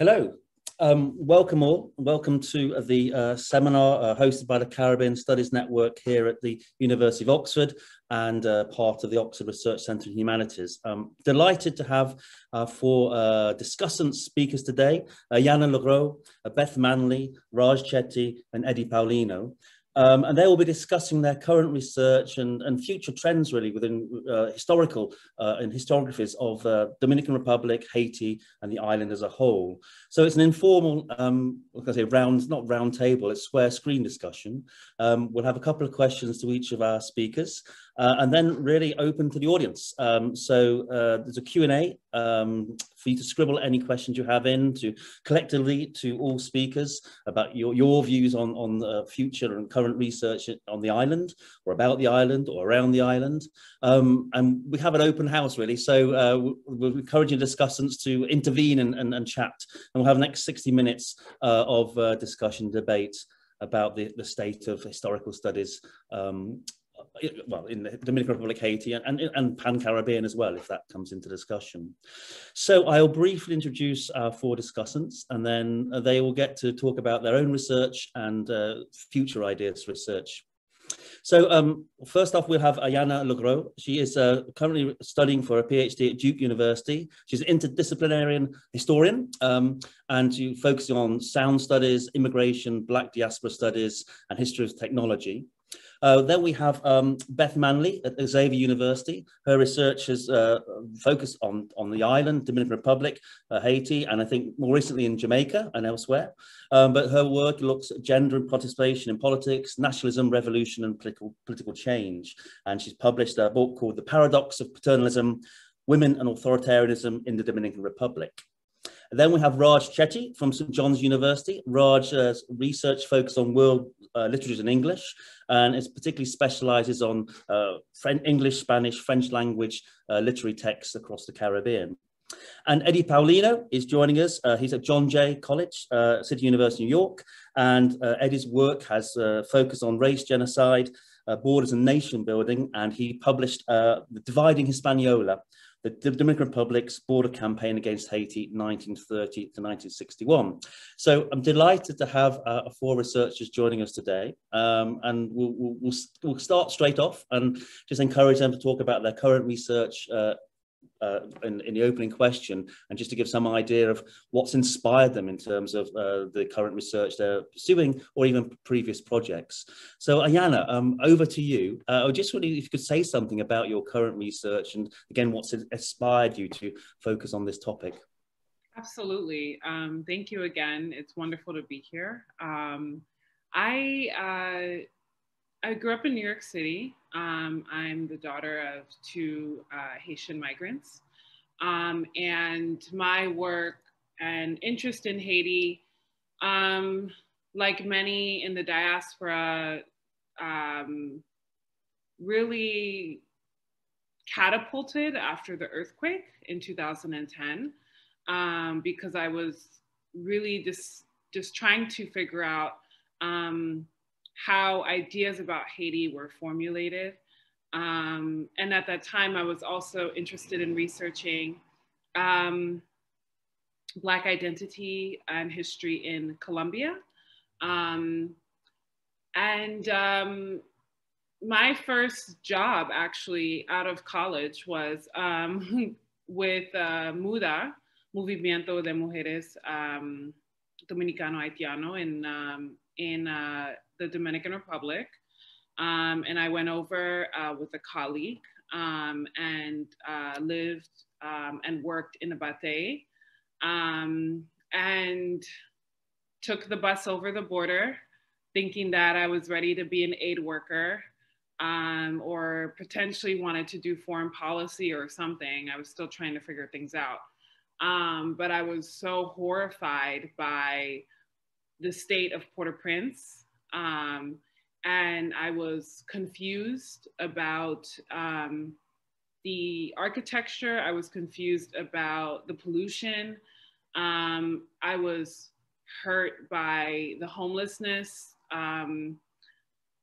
Hello, um, welcome all. Welcome to the uh, seminar uh, hosted by the Caribbean Studies Network here at the University of Oxford and uh, part of the Oxford Research Centre in Humanities. Um, delighted to have uh, four uh, discussant speakers today, uh, Ayanna Legros, Beth Manley, Raj Chetty and Eddie Paulino. Um, and they will be discussing their current research and, and future trends really within uh, historical uh, and historiographies of uh, Dominican Republic, Haiti, and the island as a whole. So it's an informal, um, like I say, round, not round table, it's square screen discussion. Um, we'll have a couple of questions to each of our speakers uh, and then really open to the audience. Um, so uh, there's a Q&A um, for you to scribble any questions you have in to collectively to all speakers about your, your views on, on the future and current research on the island or about the island or around the island. Um, and we have an open house really. So uh, we're encouraging discussants to intervene and, and, and, chat. And we'll have the next 60 minutes uh, of uh, discussion, debate about the, the state of historical studies um, well, in the Dominican Republic, Haiti, and, and, and Pan-Caribbean as well, if that comes into discussion. So I'll briefly introduce our four discussants, and then they will get to talk about their own research and uh, future ideas for research. So um, first off, we'll have Ayanna Legros. She is uh, currently studying for a PhD at Duke University. She's an interdisciplinary historian, um, and she focuses on sound studies, immigration, Black diaspora studies, and history of technology. Uh, then we have um, Beth Manley at Xavier University. Her research has uh, focused on, on the island, Dominican Republic, uh, Haiti, and I think more recently in Jamaica and elsewhere. Um, but her work looks at gender and participation in politics, nationalism, revolution, and political, political change. And she's published a book called The Paradox of Paternalism, Women and Authoritarianism in the Dominican Republic. Then we have Raj Chetty from St. John's University. Raj's research focused on world uh, literatures in English and it particularly specializes on uh, French, English, Spanish, French language uh, literary texts across the Caribbean. And Eddie Paulino is joining us. Uh, he's at John Jay College, uh, City University, New York. And uh, Eddie's work has uh, focused on race genocide, uh, borders and nation building. And he published uh, Dividing Hispaniola, the Dominican Republic's border campaign against Haiti 1930 to 1961. So I'm delighted to have uh, four researchers joining us today. Um, and we'll, we'll, we'll, start straight off and just encourage them to talk about their current research uh, uh, in, in, the opening question and just to give some idea of what's inspired them in terms of uh, the current research they're pursuing or even previous projects. So Ayanna, um, over to you. Uh, I just really if you could say something about your current research and again, what's inspired you to focus on this topic. Absolutely. Um, thank you again. It's wonderful to be here. Um, I, uh, I grew up in New York City. Um, I'm the daughter of two uh, Haitian migrants. Um, and my work and interest in Haiti, um, like many in the diaspora, um, really catapulted after the earthquake in 2010 um, because I was really just, just trying to figure out um, how ideas about Haiti were formulated. Um, and at that time, I was also interested in researching um, Black identity and history in Colombia. Um, and um, my first job actually out of college was um, with uh, MUDHA, Movimiento de Mujeres um, Dominicano Haitiano in, in uh, the Dominican Republic. Um, and I went over uh, with a colleague um, and uh, lived um, and worked in Abate um, and took the bus over the border thinking that I was ready to be an aid worker um, or potentially wanted to do foreign policy or something. I was still trying to figure things out. Um, but I was so horrified by the state of Port-au-Prince um, and I was confused about um, the architecture. I was confused about the pollution. Um, I was hurt by the homelessness. Um,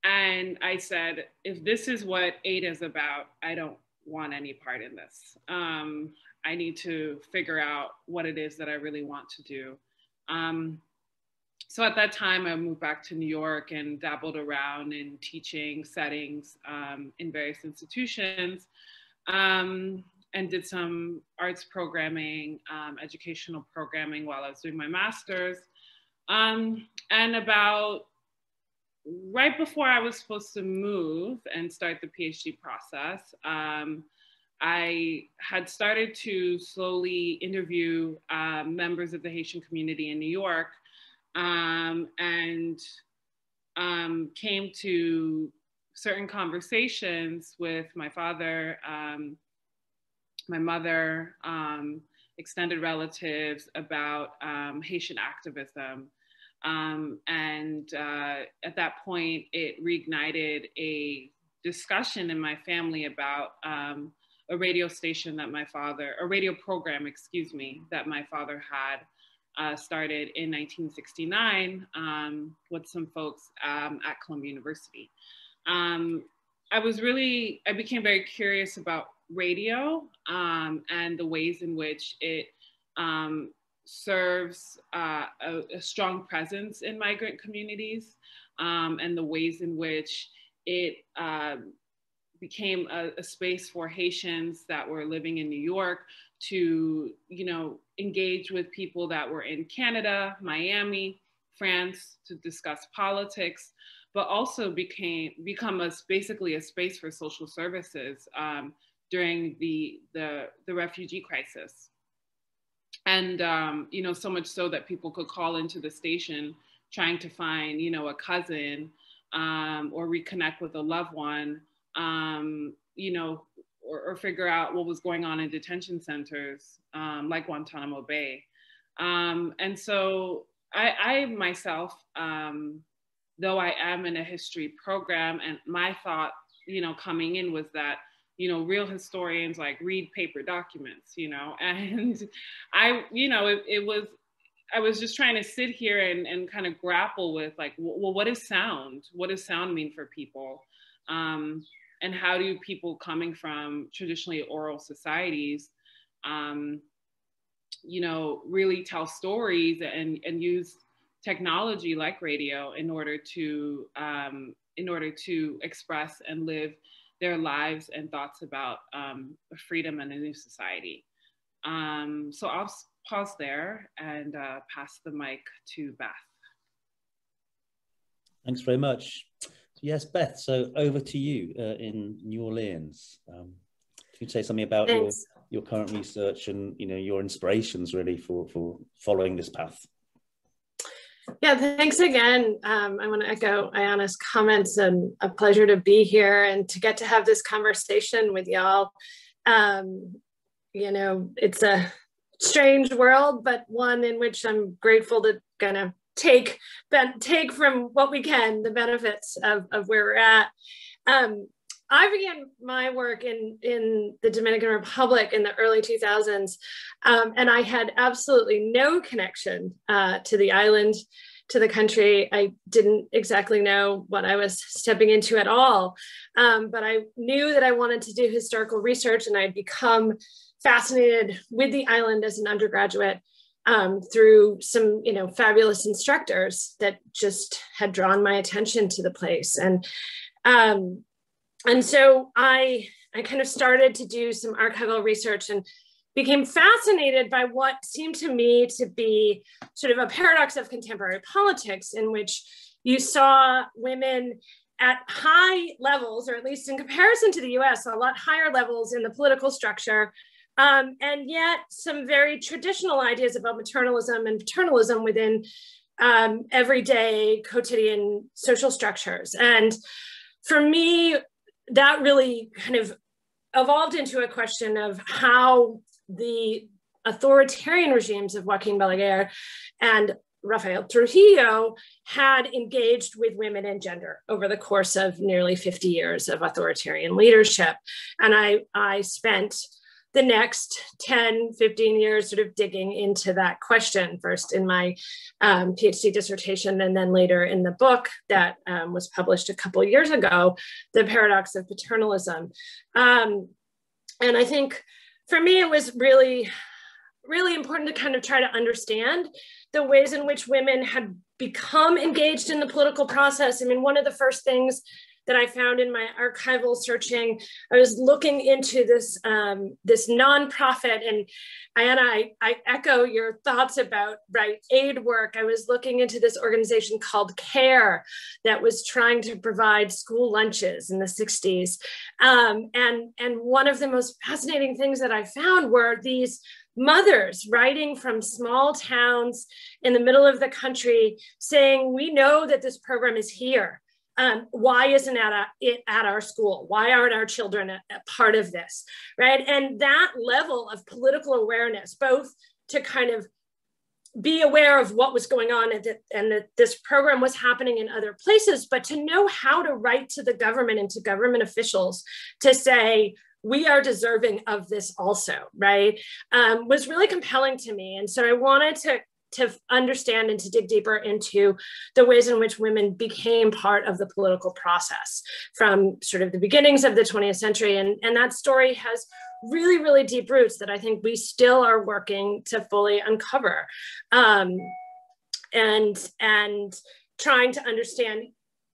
and I said, if this is what aid is about, I don't want any part in this. Um, I need to figure out what it is that I really want to do. So at that time, I moved back to New York and dabbled around in teaching settings um, in various institutions um, and did some arts programming, um, educational programming while I was doing my master's. Um, and about right before I was supposed to move and start the PhD process, um, I had started to slowly interview uh, members of the Haitian community in New York um, and um, came to certain conversations with my father, um, my mother, um, extended relatives about um, Haitian activism. Um, and uh, at that point, it reignited a discussion in my family about a radio station that my father, a radio program, excuse me, that my father had uh, started in 1969 um, with some folks um, at Columbia University. Um, I was really, I became very curious about radio um, and the ways in which it um, serves uh, a, a, strong presence in migrant communities um, and the ways in which it became a, a, space for Haitians that were living in New York to, you know, engage with people that were in Canada, Miami, France to discuss politics, but also became become a, basically a space for social services um, during the, the, the refugee crisis. And um, you know so much so that people could call into the station trying to find you know a cousin um, or reconnect with a loved one um, you know or, or, figure out what was going on in detention centers um, like guantanamo bay um, and so i, I myself um, though i am in a history program and my thought you know coming in was that you know, real historians like read paper documents, you know, and I, you know, it, it was, I was just trying to sit here and, and kind of grapple with like, well, what is sound? What does sound mean for people? Um, and how do people coming from traditionally oral societies, um, you know, really tell stories and, and use technology like radio in order to, um, in order to express and live their lives and thoughts about um, freedom and a new society. Um, so I'll pause there and uh, pass the mic to Beth. Thanks very much. Yes, Beth, so over to you uh, in New Orleans. Um, can you say something about your, your current research and you know your inspirations really for, for following this path? Yeah, thanks again. Um, I want to echo Ayanna's comments and a pleasure to be here and to get to have this conversation with y'all. Um, you know, it's a strange world, but one in which I'm grateful to kind of take take from what we can the benefits of, of where we're at. Um, I began my work in, in the Dominican Republic in the early 2000s, um, and I had absolutely no connection uh, to the island, to the country. I didn't exactly know what I was stepping into at all, um, but I knew that I wanted to do historical research, and I'd become fascinated with the island as an undergraduate um, through some you know fabulous instructors that just had drawn my attention to the place. And um, and so I I kind of started to do some archival research and became fascinated by what seemed to me to be sort of a paradox of contemporary politics in which you saw women at high levels, or at least in comparison to the US, a lot higher levels in the political structure, um, and yet some very traditional ideas about maternalism and paternalism within um, everyday quotidian social structures. And for me, that really kind of evolved into a question of how the authoritarian regimes of Joaquin Balaguer and Rafael Trujillo had engaged with women and gender over the course of nearly 50 years of authoritarian leadership. And I, I spent the next 10, 15 years sort of digging into that question, first in my um, PhD dissertation and then later in the book that um, was published a couple years ago, The Paradox of Paternalism. Um, and I think for me, it was really, really important to kind of try to understand the ways in which women had become engaged in the political process. I mean, one of the first things that I found in my archival searching. I was looking into this um, this nonprofit, and Ayanna, I, I echo your thoughts about right aid work. I was looking into this organization called CARE that was trying to provide school lunches in the 60s, um, and and one of the most fascinating things that I found were these mothers writing from small towns in the middle of the country saying, We know that this program is here um, why isn't at it at our school? Why aren't our children a, a part of this, right? And that level of political awareness, both to kind of be aware of what was going on and that, and that this program was happening in other places, but to know how to write to the government and to government officials to say, we are deserving of this also, right? Um, was really compelling to me. And so I wanted to to understand and to dig deeper into the ways in which women became part of the political process from sort of the beginnings of the 20th century. And, and that story has really, really deep roots that I think we still are working to fully uncover. Um, and, and trying to understand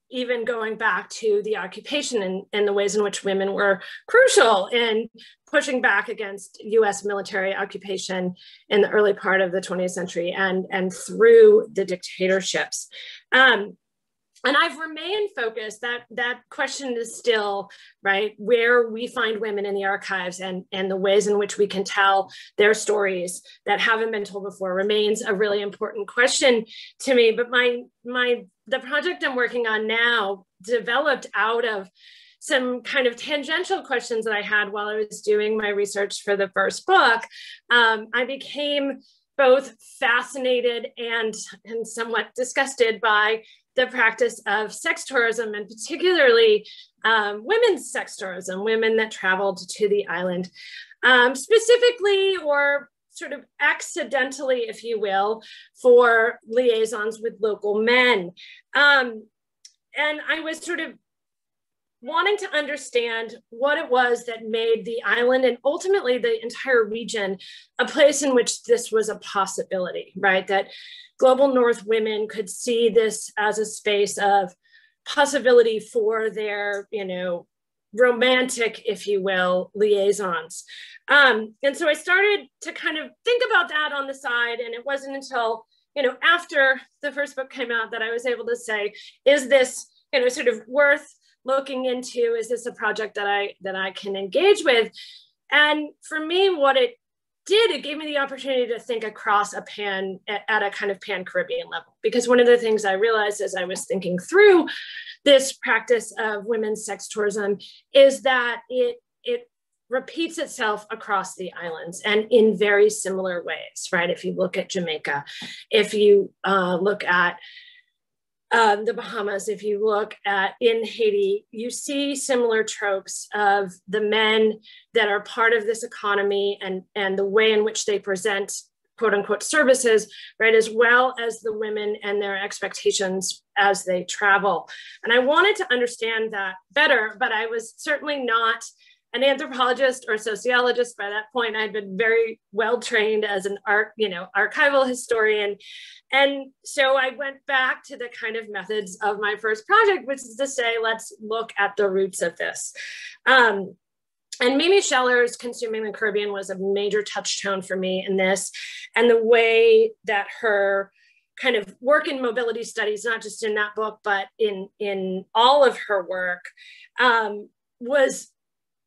even going back to the occupation and, and the ways in which women were crucial in pushing back against US military occupation in the early part of the 20th century and, and through the dictatorships. Um, and I've remained focused. That that question is still right where we find women in the archives and and the ways in which we can tell their stories that haven't been told before remains a really important question to me. But my my the project I'm working on now developed out of some kind of tangential questions that I had while I was doing my research for the first book. Um, I became both fascinated and, and somewhat disgusted by the practice of sex tourism and particularly um, women's sex tourism, women that traveled to the island. Um, specifically or sort of accidentally, if you will, for liaisons with local men. Um, and I was sort of wanting to understand what it was that made the island and ultimately the entire region a place in which this was a possibility, right? That global North women could see this as a space of possibility for their, you know, romantic, if you will, liaisons. Um, and so I started to kind of think about that on the side. And it wasn't until, you know, after the first book came out that I was able to say, is this, you know, sort of worth looking into? Is this a project that I that I can engage with? And for me, what it did, it gave me the opportunity to think across a pan at, at a kind of pan Caribbean level. Because one of the things I realized as I was thinking through this practice of women's sex tourism is that it it repeats itself across the islands and in very similar ways, right? If you look at Jamaica, if you uh, look at um, the Bahamas, if you look at in Haiti, you see similar tropes of the men that are part of this economy and, and the way in which they present quote unquote services, right, as well as the women and their expectations as they travel. And I wanted to understand that better, but I was certainly not an anthropologist or sociologist by that point i'd been very well trained as an art you know archival historian. And so i went back to the kind of methods of my first project which is to say let's look at the roots of this. Um, and Mimi Sheller's Consuming the Caribbean was a major touchstone for me in this, and the way that her kind of work in mobility studies, not just in that book, but in in all of her work, um, was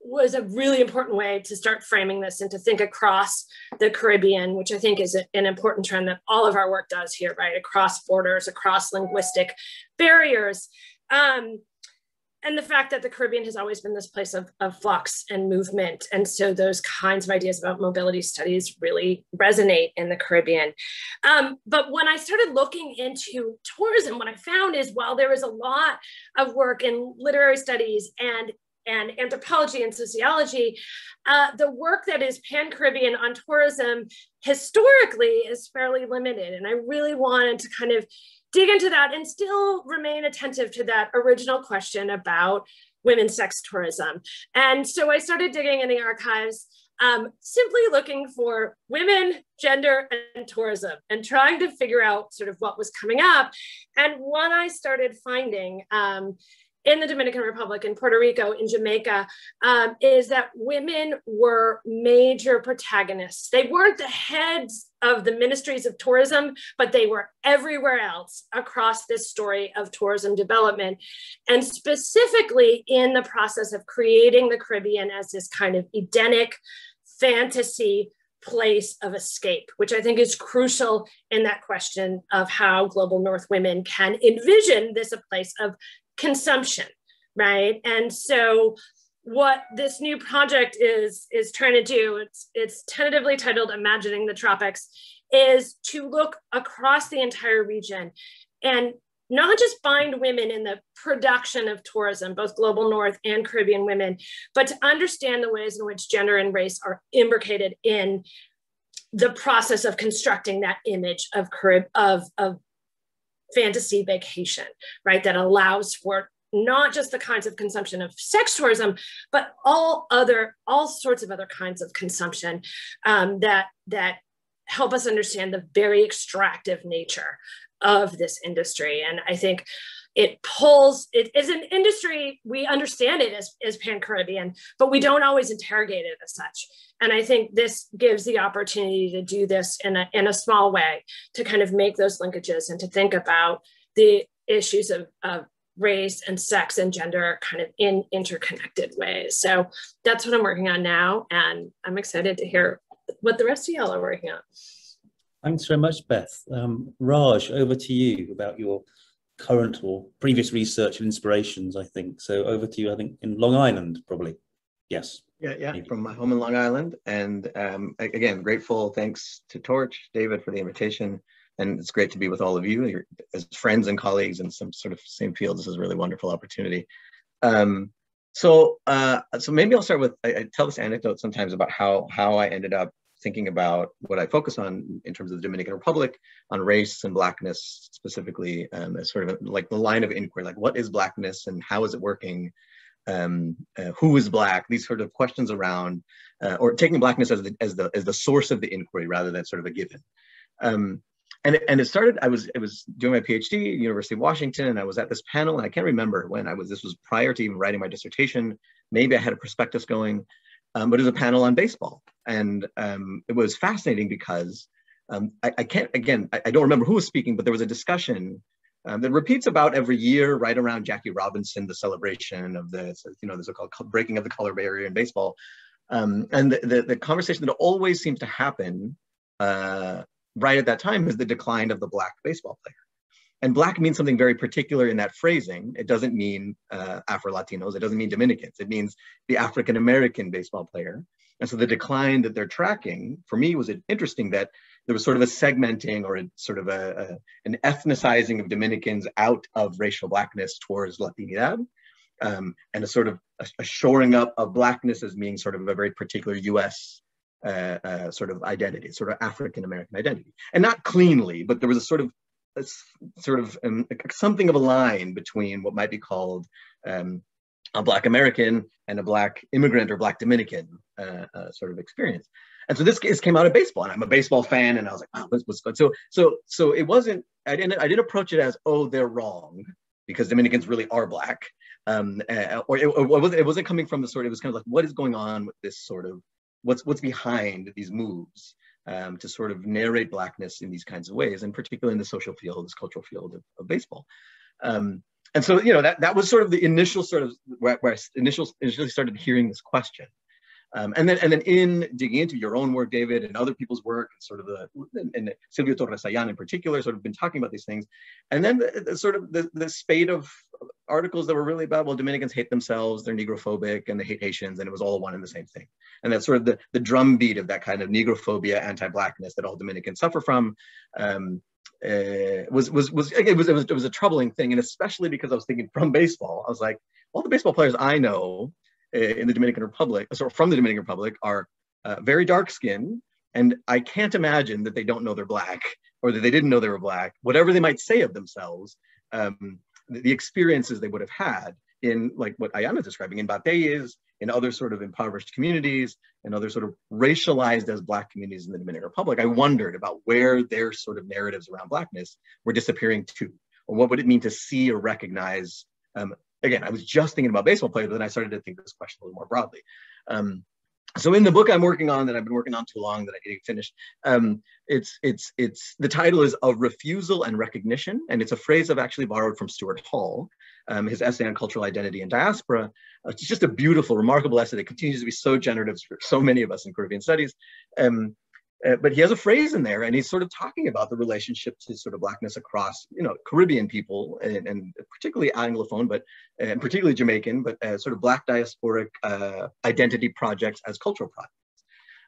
was a really important way to start framing this and to think across the Caribbean, which I think is a, an important trend that all of our work does here, right? Across borders, across linguistic barriers. Um, and the fact that the Caribbean has always been this place of, of flux and movement. And so those kinds of ideas about mobility studies really resonate in the Caribbean. Um, but when I started looking into tourism, what I found is while there was a lot of work in literary studies and and anthropology and sociology, uh, the work that is Pan Caribbean on tourism historically is fairly limited. And I really wanted to kind of dig into that and still remain attentive to that original question about women's sex tourism. And so I started digging in the archives um, simply looking for women, gender, and tourism and trying to figure out sort of what was coming up. And what I started finding um, in the Dominican Republic, in Puerto Rico, in Jamaica, um, is that women were major protagonists. They weren't the heads of the ministries of tourism, but they were everywhere else across this story of tourism development. And specifically in the process of creating the Caribbean as this kind of Edenic fantasy place of escape, which I think is crucial in that question of how global North women can envision this a place of consumption, right? And so what this new project is is trying to do it's it's tentatively titled imagining the tropics is to look across the entire region and not just find women in the production of tourism, both global north and Caribbean women, but to understand the ways in which gender and race are imbricated in the process of constructing that image of Carib of, of fantasy vacation, right? That allows for not just the kinds of consumption of sex tourism, but all other, all sorts of other kinds of consumption um, that that help us understand the very extractive nature of this industry. And I think it pulls, it is an industry, we understand it as, as Pan-Caribbean, but we don't always interrogate it as such. And I think this gives the opportunity to do this in a, in a small way, to kind of make those linkages and to think about the issues of, of race and sex and gender kind of in interconnected ways. So that's what I'm working on now. And I'm excited to hear what the rest of y'all are working on. Thanks very much, Beth. Um, Raj, over to you about your current or previous research and inspirations, I think. So over to you, I think, in Long Island, probably. Yes. Yeah, yeah, Maybe. from my home in Long Island. And um, again, grateful. Thanks to Torch, David, for the invitation. And it's great to be with all of you You're, as friends and colleagues in some sort of same field. This is a really wonderful opportunity. Um, so, uh, so maybe I'll start with, I, I, tell this anecdote sometimes about how, how I ended up thinking about what I focus on in terms of the Dominican Republic, on race and blackness specifically, um, as sort of like the line of inquiry, like what is blackness and how is it working? Um, uh, who is black? These sort of questions around, uh, or taking blackness as the as the as the source of the inquiry rather than sort of a given. Um, and it, and it started. I was I was doing my PhD at University of Washington, and I was at this panel, and I can't remember when I was. This was prior to even writing my dissertation. Maybe I had a prospectus going, um, but it was a panel on baseball, and um, it was fascinating because um, I, I, can't again I, I, don't remember who was speaking, but there was a discussion um, that repeats about every year, right around Jackie Robinson, the celebration of the you know the so-called breaking of the color barrier in baseball, um, and the, the, the conversation that always seems to happen uh, right at that time is the decline of the black baseball player. And black means something very particular in that phrasing. It doesn't mean uh, Afro Latinos. It doesn't mean Dominicans. It means the African American baseball player. And so the decline that they're tracking for me was it interesting that there was sort of a segmenting or a sort of a, a an ethnicizing of Dominicans out of racial blackness towards Latinidad, um, and a sort of a, a, shoring up of blackness as being sort of a very particular U.S. Uh, uh, sort of identity, sort of African American identity, and not cleanly, but there was a sort of a, sort of um, something of a line between what might be called um, a Black American and a Black immigrant or Black Dominican uh, uh, sort of experience. And so this case came out of baseball, and I'm a baseball fan, and I was like, wow, what's, what's good? So, so, so it wasn't. I didn't. I didn't approach it as, oh, they're wrong, because Dominicans really are black, um, uh, or it, it, wasn't, it wasn't coming from the sort. It was kind of like, what is going on with this sort of, what's what's behind these moves um, to sort of narrate blackness in these kinds of ways, and particularly in the social field, this cultural field of, of baseball. Um, and so you know that that was sort of the initial sort of where, where I initial, initially started hearing this question. Um, and then and then in digging into your own work, David, and other people's work, and sort of the and Silvio Torres-Saillant in particular, sort of been talking about these things, and then the, the sort of the, the spate of articles that were really about well, Dominicans hate themselves, they're negrophobic, and they hate Haitians, and it was all one and the same thing. And that's sort of the the drumbeat of that kind of negrophobia, anti-blackness that all Dominicans suffer from. Um, uh, was was was it was it was it was a troubling thing, and especially because I was thinking from baseball, I was like, all the baseball players I know in the Dominican Republic, of from the Dominican Republic, are uh, very dark skinned, and I can't imagine that they don't know they're black or that they didn't know they were black. Whatever they might say of themselves, um, the, the experiences they would have had in like what Ayanna is describing in bateyes, in other sort of impoverished communities, and other sort of racialized as Black communities in the Dominican Republic, I wondered about where their sort of narratives around Blackness were disappearing to, or what would it mean to see or recognize. Um, again, I was just thinking about baseball players, but then I started to think this question a little more broadly. Um, so in the book I'm working on that I've been working on too long that I didn't finish, um, it's it's it's the title is of refusal and recognition, and it's a phrase I've actually borrowed from Stuart Hall, um, his essay on cultural identity and diaspora. Uh, it's just a beautiful, remarkable essay that continues to be so generative for so many of us in Caribbean studies. Um, uh, but he has a phrase in there and he's sort of talking about the relationship to sort of blackness across you know caribbean people and, and particularly anglophone but and particularly jamaican but uh, sort of black diasporic uh, identity projects as cultural projects.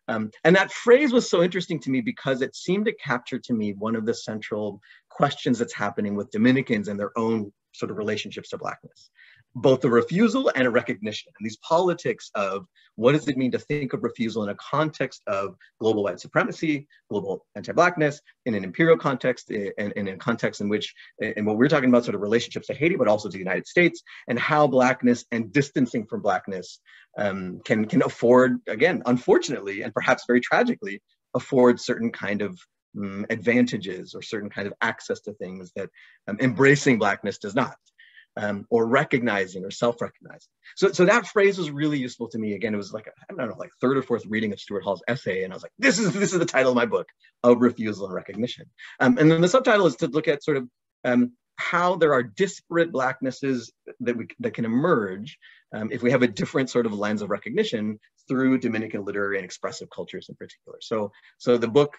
Um, and that phrase was so interesting to me because it seemed to capture to me one of the central questions that's happening with dominicans and their own sort of relationships to blackness both a refusal and a recognition. And these politics of what does it mean to think of refusal in a context of global white supremacy, global anti-blackness, in an imperial context, eh, and, in a context in which, and eh, what we're talking about sort of relationships to Haiti, but also to the United States, and how blackness and distancing from blackness um, can, can afford, again, unfortunately, and perhaps very tragically, afford certain kind of um, advantages or certain kind of access to things that um, embracing blackness does not um, or recognizing or self-recognizing. So, so that phrase was really useful to me. Again, it was like, I don't know, like third or fourth reading of Stuart Hall's essay. And I was like, this is, this is the title of my book, of refusal and recognition. Um, and then the subtitle is to look at sort of um, how there are disparate blacknesses that we that can emerge um, if we have a different sort of lens of recognition through Dominican literary and expressive cultures in particular. So, so the book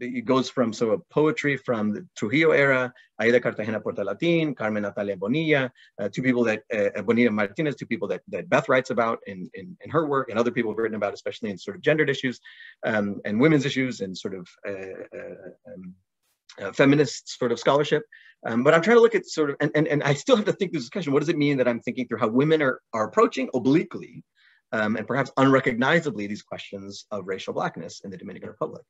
it goes from so poetry from the Trujillo era, Aida Cartagena Porta Portalatin, Carmen Natalia Bonilla, uh, two people that uh, Bonilla Martinez, two people that, that Beth writes about in, in, in, her work, and other people have written about, especially in sort of gendered issues um, and women's issues and sort of uh, uh um, uh, feminist sort of scholarship. Um, but I'm trying to look at sort of, and, and, and I still have to think this discussion, what does it mean that I'm thinking through how women are, are approaching obliquely um, and perhaps unrecognizably these questions of racial blackness in the Dominican Republic.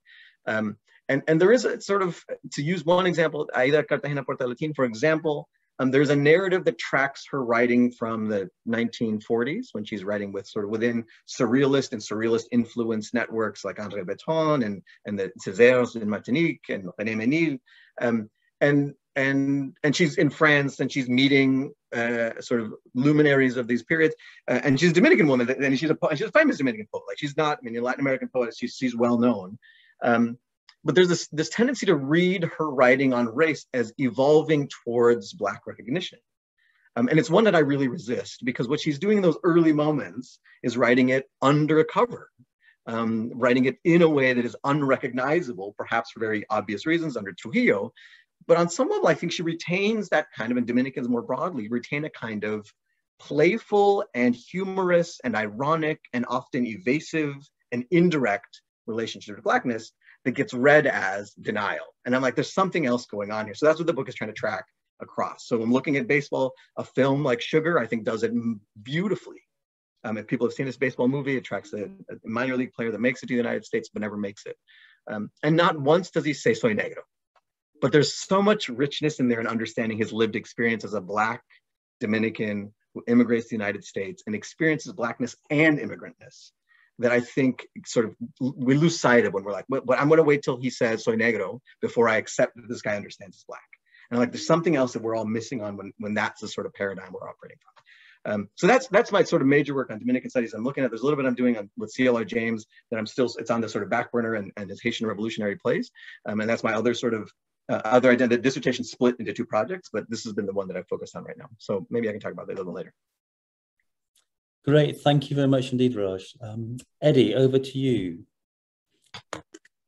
Um, and, and there is a sort of, to use one example, Aida Cartagena Portalatin, for example, um, there's a narrative that tracks her writing from the 1940s when she's writing with sort of within surrealist and surrealist influence networks like André Breton and, and the Césaires in Martinique and René Ménil. Um, and, and, and she's in France and she's meeting uh, sort of luminaries of these periods. Uh, and she's a Dominican woman and she's a, she's a famous Dominican poet. Like she's not, I mean, in Latin American poets, she's, she's well known. Um, but there's this, this tendency to read her writing on race as evolving towards Black recognition. Um, and it's one that I really resist because what she's doing in those early moments is writing it undercover, um, writing it in a way that is unrecognizable, perhaps for very obvious reasons under Trujillo. But on some level, I think she retains that kind of, and Dominicans more broadly, retain a kind of playful and humorous and ironic and often evasive and indirect relationship to Blackness that gets read as denial. And I'm like, there's something else going on here. So that's what the book is trying to track across. So I'm looking at baseball, a film like Sugar, I think does it beautifully. Um, if people have seen this baseball movie, it tracks a, a, minor league player that makes it to the United States but never makes it. Um, and not once does he say soy negro. But there's so much richness in there in understanding his lived experience as a Black Dominican who immigrates to the United States and experiences Blackness and immigrantness that I think sort of we lose sight of when we're like, but, I'm going to wait till he says soy negro before I accept that this guy understands he's black. And like, there's something else that we're all missing on when, when that's the sort of paradigm we're operating from. Um, so that's that's my sort of major work on Dominican studies. I'm looking at there's a little bit I'm doing on, with CLR James that I'm still it's on the sort of back burner and, and his Haitian revolutionary plays, um, and that's my other sort of uh, other identity dissertation split into two projects. But this has been the one that I've focused on right now. So maybe I can talk about that a little later. Great. Thank you very much indeed, Raj. Um, Eddie, over to you.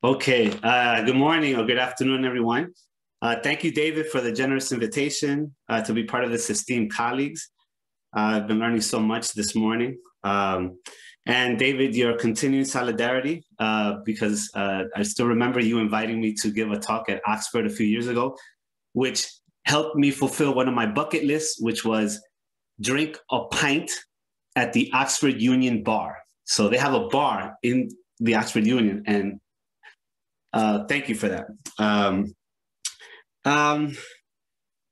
Okay. Uh, good morning or good afternoon, everyone. Uh, thank you, David, for the generous invitation uh, to be part of this esteemed colleagues. Uh, I've been learning so much this morning. Um, and David, your continued solidarity, uh, because uh, I still remember you inviting me to give a talk at Oxford a few years ago, which helped me fulfill one of my bucket lists, which was drink a pint at the Oxford Union Bar. So they have a bar in the Oxford Union, and uh, thank you for that. Um, um,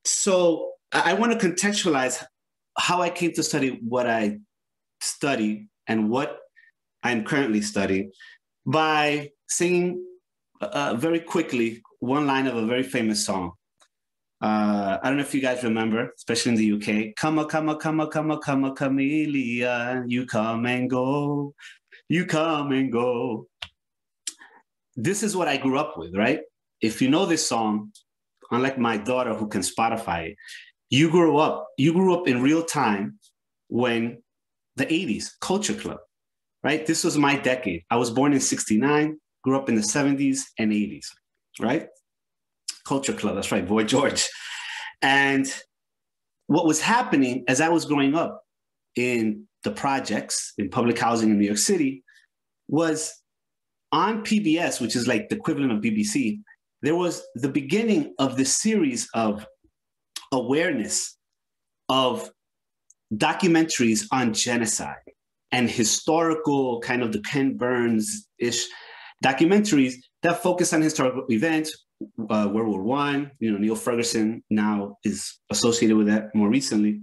so I want to contextualize how I came to study what I study and what I'm currently studying by singing uh, very quickly one line of a very famous song. Uh, I don't know if you guys remember, especially in the UK. Come a, come a, come a, come a, come a, chameleon. You come and go. You come and go. This is what I grew up with, right? If you know this song, unlike my daughter who can Spotify it, you grew up, you grew up in real time when the 80s, Culture Club, right? This was my decade. I was born in 69, grew up in the 70s and 80s, right? Culture Club, that's right, Boy George. And what was happening as I was growing up in the projects in public housing in New York City was on PBS, which is like the equivalent of BBC, there was the beginning of this series of awareness of documentaries on genocide and historical kind of the Ken Burns ish documentaries that focus on historical events. Uh, World War One, you know, Niall Ferguson now is associated with that more recently,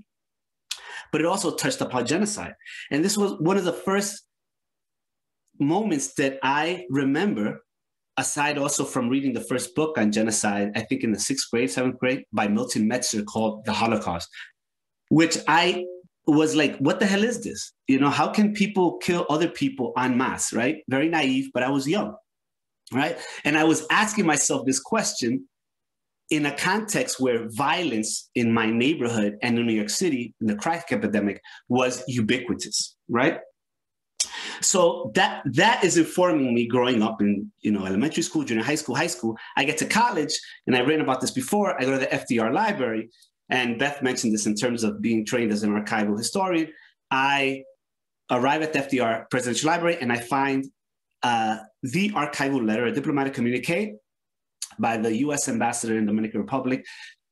but it also touched upon genocide. And this was one of the first moments that I remember aside also from reading the first book on genocide, I think in the sixth grade, seventh grade, by Milton Meltzer called The Holocaust, which I was like, what the hell is this? You know, how can people kill other people en masse, right? Very naive, but I was young, right? And I was asking myself this question in a context where violence in my neighborhood and in New York City, in the crack epidemic, was ubiquitous, right? So that that is informing me growing up in you know elementary school, junior high school, high school. I get to college, and I've written about this before. I go to the FDR library, and Beth mentioned this in terms of being trained as an archival historian. I arrive at the FDR Presidential Library, and I find uh, the archival letter, a diplomatic communique by the U.S. ambassador in Dominican Republic,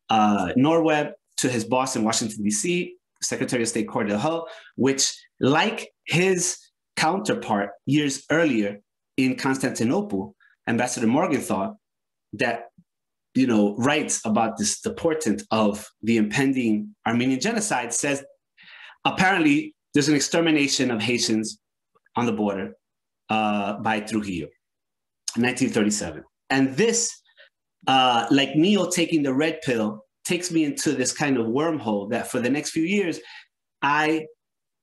uh, Norweb, to his boss in Washington D.C., Secretary of State Cordell Hull, which, like his counterpart years earlier in Constantinople, Ambassador Morgenthau, that you know writes about this the portent of the impending Armenian genocide, says apparently there's an extermination of Haitians on the border uh, by Trujillo, 1937, and this, uh, like Neo taking the red pill, takes me into this kind of wormhole that for the next few years I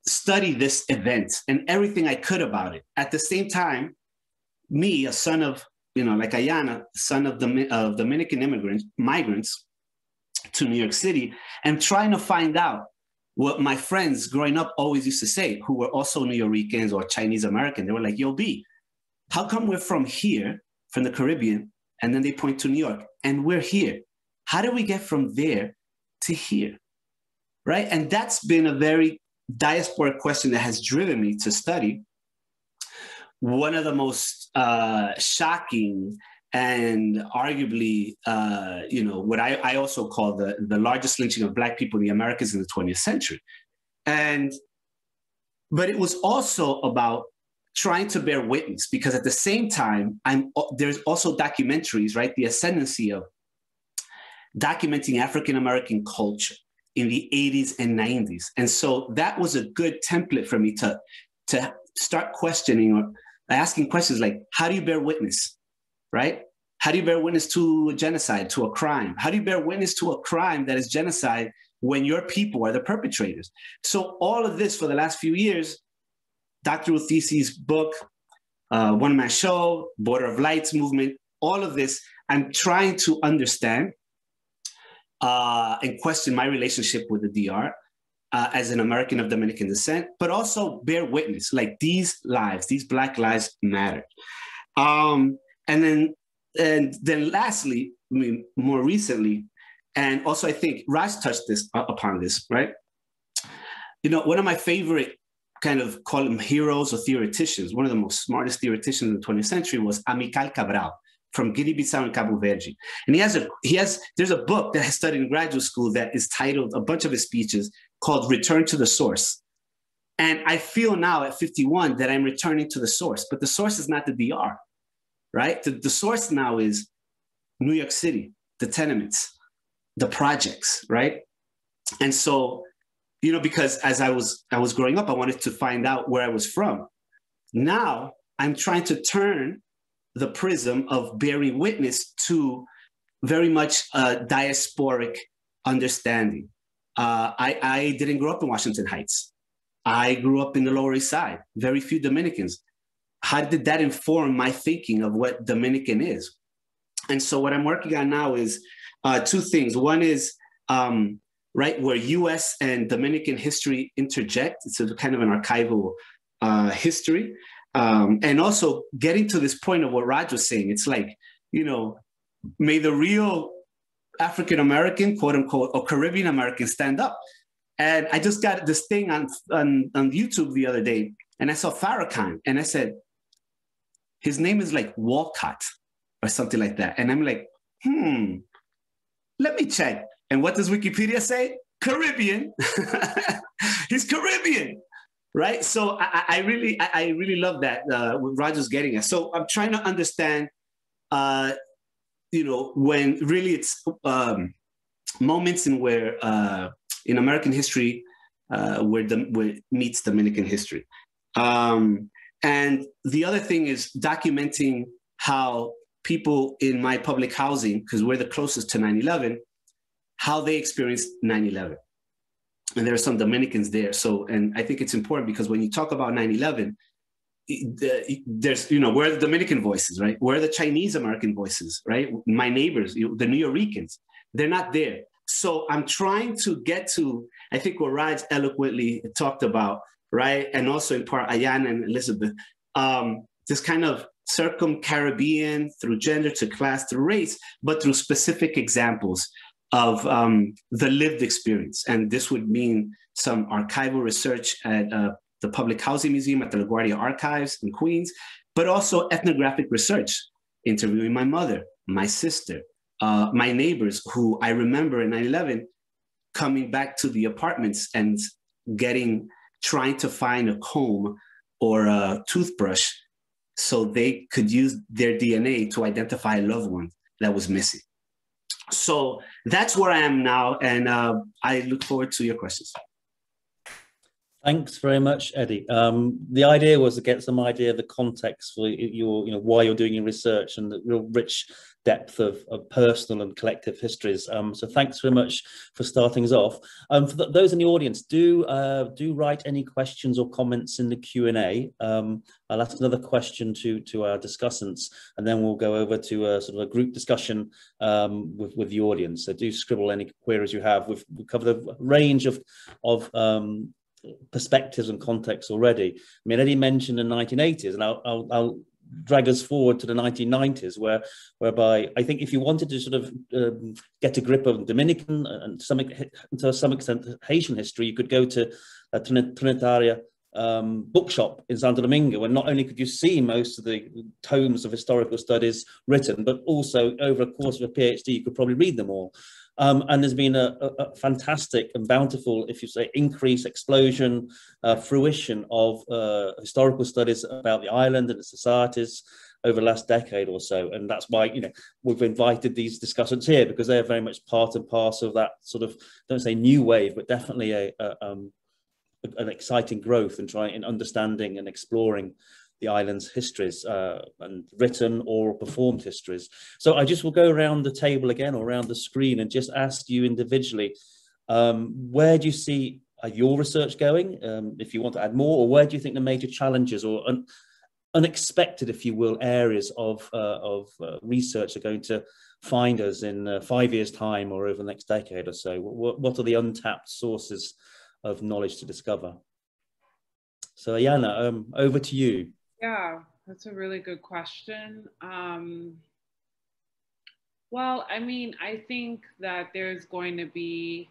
study this event and everything I could about it. At the same time, me, a son of, you know, like Ayanna, son of, the, of Dominican immigrants, migrants to New York City, and trying to find out what my friends growing up always used to say, who were also New Yorkers or Chinese American. They were like, yo, B, how come we're from here, from the Caribbean, and then they point to New York, and we're here? How do we get from there to here? Right? And that's been a very diasporic question that has driven me to study, one of the most uh, shocking and arguably, uh, you know, what I, I also call the, the largest lynching of Black people in the Americas in the 20th century. And, but it was also about trying to bear witness because at the same time, I'm, there's also documentaries, right? The ascendancy of documenting African American culture in the 80s and 90s. And so that was a good template for me to, to start questioning or asking questions like, how do you bear witness, right? How do you bear witness to a genocide, to a crime? How do you bear witness to a crime that is genocide when your people are the perpetrators? So all of this for the last few years, Dr. Uthisi's book, uh, One Man Show, Border of Lights movement, all of this, I'm trying to understand uh, and question my relationship with the DR uh, as an American of Dominican descent, but also bear witness like these lives, these Black lives matter. Um, and then, and then lastly, I mean, more recently, and also I think Raj touched this uh, upon this, right? You know, one of my favorite kind of call them heroes or theoreticians, one of the most smartest theoreticians in the 20th century was Amilcar Cabral from Guinea-Bissau and Cabo Verde. And he has a he has there's a book that I studied in graduate school that is titled a bunch of his speeches called Return to the Source. And I feel now at 51 that I'm returning to the source, but the source is not the DR, right? The, the source now is New York City, the tenements, the projects, right? And so you know, because as I was I was growing up, I wanted to find out where I was from. Now I'm trying to turn the prism of bearing witness to very much a diasporic understanding. Uh, I, I didn't grow up in Washington Heights. I grew up in the Lower East Side, very few Dominicans. How did that inform my thinking of what Dominican is? And so, what I'm working on now is uh, two things. One is um, right where US and Dominican history interject. It's a kind of an archival uh, history. Um, and also getting to this point of what Raj was saying, it's like, you know, may the real African American, quote unquote, or Caribbean American stand up. And I just got this thing on, on, on YouTube the other day, and I saw Farrakhan, and I said, his name is like Walcott or something like that. And I'm like, hmm, let me check. And what does Wikipedia say? Caribbean. He's Caribbean, right? So I, I really, I, really love that uh, what Roger's getting at. So I'm trying to understand, uh, you know, when really it's um, moments in where uh, in American history uh, where the where meets Dominican history. Um, and the other thing is documenting how people in my public housing, because we're the closest to 9 11, how they experienced 9 11. And there are some Dominicans there. So, and I think it's important because when you talk about 9 11, there's, you know, where are the Dominican voices, right? Where are the Chinese American voices, right? My neighbors, the Nuyorican, they're not there. So I'm trying to get to, I think what Raj eloquently talked about, right? And also in part, Ayanna and Elizabeth, um, this kind of circum-Caribbean through gender to class to race, but through specific examples of um, the lived experience. And this would mean some archival research at uh, the Public Housing Museum at the LaGuardia Archives in Queens, but also ethnographic research, interviewing my mother, my sister, uh, my neighbors who I remember in 9 11 coming back to the apartments and getting, trying to find a comb or a toothbrush so they could use their DNA to identify a loved one that was missing. So that's where I am now, and uh, I look forward to your questions. Thanks very much, Eddie. Um, the idea was to get some idea of the context for your, you know, why you're doing your research and the real rich depth of, of personal and collective histories. Um, so thanks very much for starting us off. Um, for th those in the audience, do uh, do write any questions or comments in the Q and A. Um, I'll ask another question to to our discussants, and then we'll go over to a sort of a group discussion um, with with the audience. So do scribble any queries you have. We've, we've covered a range of of um, perspectives and contexts already. I mean, Eddie mentioned the 1980s, and I'll, I'll, I'll drag us forward to the 1990s, where whereby I think if you wanted to sort of um, get a grip of Dominican and to some, to some extent Haitian history, you could go to a Trinitaria um, bookshop in Santo Domingo, and not only could you see most of the tomes of historical studies written, but also over a course of a PhD, you could probably read them all. Um, and there's been a, a, a, fantastic and bountiful, if you say, increase, explosion, uh, fruition of uh, historical studies about the island and its societies over the last decade or so. And that's why, you know, we've invited these discussions here because they're very much part and parcel of that sort of, don't say new wave, but definitely a, a um, an exciting growth and trying in understanding and exploring the island's histories uh, and written or performed histories. So I just will go around the table again or around the screen and just ask you individually, um, where do you see uh, your research going, um, if you want to add more, or where do you think the major challenges or un unexpected, if you will, areas of, uh, of uh, research are going to find us in uh, five years' time or over the next decade or so? What, what are the untapped sources of knowledge to discover? So Ayanna, um, over to you. Yeah, that's a really good question. Um, well, I mean, I think that there's going to be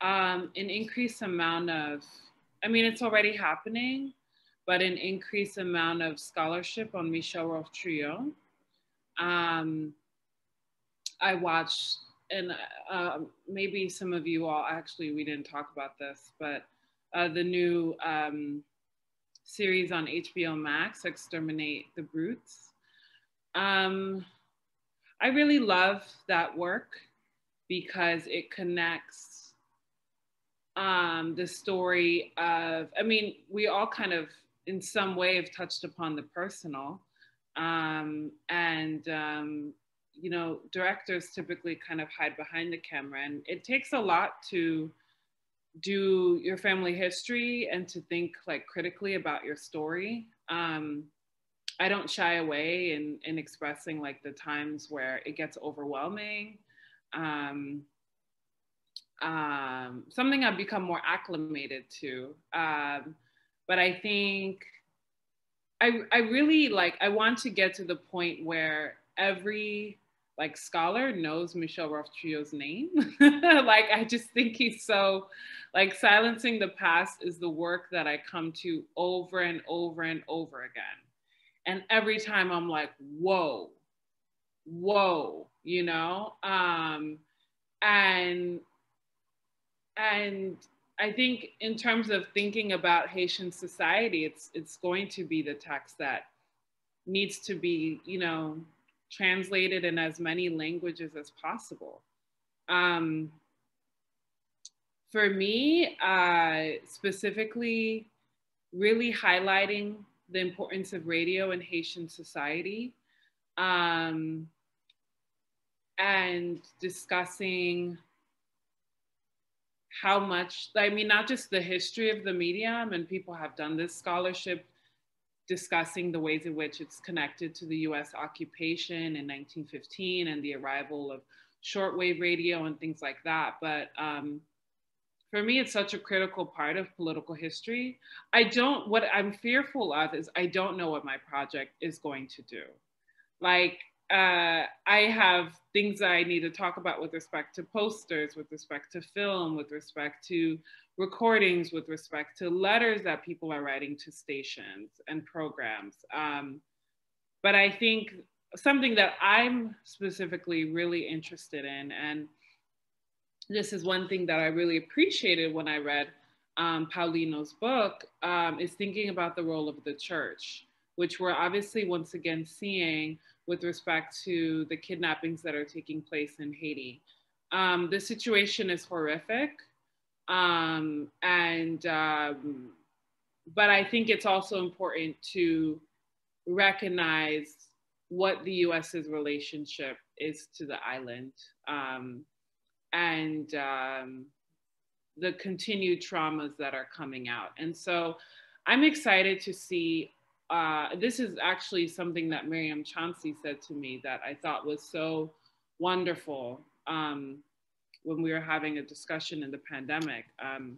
um, an increased amount of, I mean, it's already happening, but an increased amount of scholarship on Michel-Rolph Trouillot. Um, I watched, and uh, maybe some of you all, actually, we didn't talk about this, but uh, the new um, series on HBO Max, Exterminate the Brutes. Um, I really love that work because it connects um, the story of, I mean, we all kind of in some way have touched upon the personal. Um, and, um, you know, directors typically kind of hide behind the camera. And it takes a lot to do your family history and to think like critically about your story. Um, I don't shy away in, in expressing like the times where it gets overwhelming. Um, um, something I've become more acclimated to. Um, but I think I, I really like, I want to get to the point where every like scholar knows Michel-Rolph Trouillot's name. like, I just think he's so, like silencing the past is the work that I come to over and over and over again. And every time I'm like, whoa, whoa, you know? Um, and and I think in terms of thinking about Haitian society, it's it's going to be the text that needs to be, you know, translated in as many languages as possible. Um, for me, uh, specifically, really highlighting the importance of radio in Haitian society um, and discussing how much, I mean, not just the history of the medium, and people have done this scholarship discussing the ways in which it's connected to the US occupation in 1915 and the arrival of shortwave radio and things like that. But um, for me, it's such a critical part of political history. I don't, what I'm fearful of is I don't know what my project is going to do. Like, uh, I have things that I need to talk about with respect to posters, with respect to film, with respect to recordings, with respect to letters that people are writing to stations and programs. Um, but I think something that I'm specifically really interested in, and this is one thing that I really appreciated when I read um, Paulino's book, um, is thinking about the role of the church, which we're obviously once again seeing with respect to the kidnappings that are taking place in Haiti. Um, the situation is horrific. Um, and, um, but I think it's also important to recognize what the US's relationship is to the island. Um, and um, the continued traumas that are coming out. And so I'm excited to see. Uh, this is actually something that Myriam Chancy said to me that I thought was so wonderful um, when we were having a discussion in the pandemic. Um,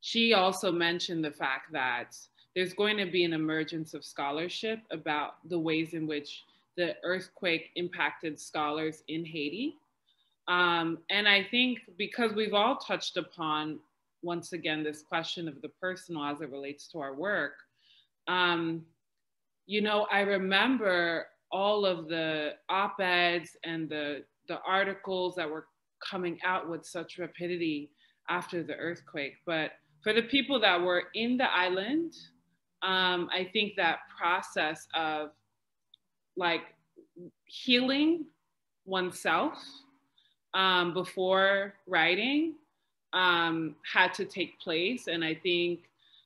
she also mentioned the fact that there's going to be an emergence of scholarship about the ways in which the earthquake impacted scholars in Haiti um, and I think because we've all touched upon, once again, this question of the personal as it relates to our work, um, you know, I remember all of the op-eds and the, the articles that were coming out with such rapidity after the earthquake. But for the people that were in the island, um, I think that process of like healing oneself um, before writing um, had to take place. And I think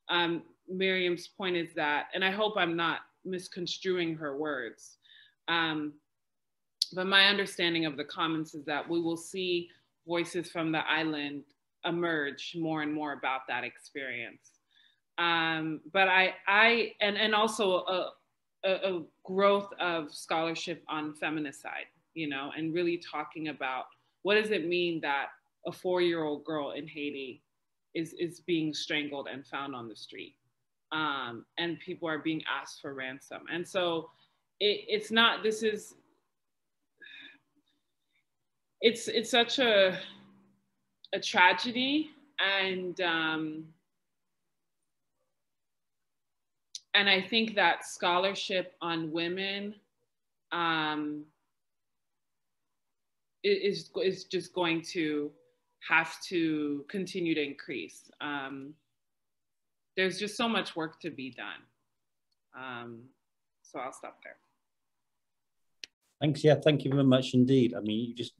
um, Myriam's point is that, and I hope I'm not misconstruing her words, um, but my understanding of the comments is that we will see voices from the island emerge more and more about that experience. Um, but I, I, and, and also a, a, a growth of scholarship on feminicide, you know, and really talking about what does it mean that a four-year-old girl in Haiti is, is being strangled and found on the street? Um, and people are being asked for ransom. And so it, it's not, this is, it's, it's such a, a tragedy and, um, and I think that scholarship on women um, is is just going to have to continue to increase. Um, there's just so much work to be done. Um, so I'll stop there. Thanks. Yeah, thank you very much indeed. I mean, you just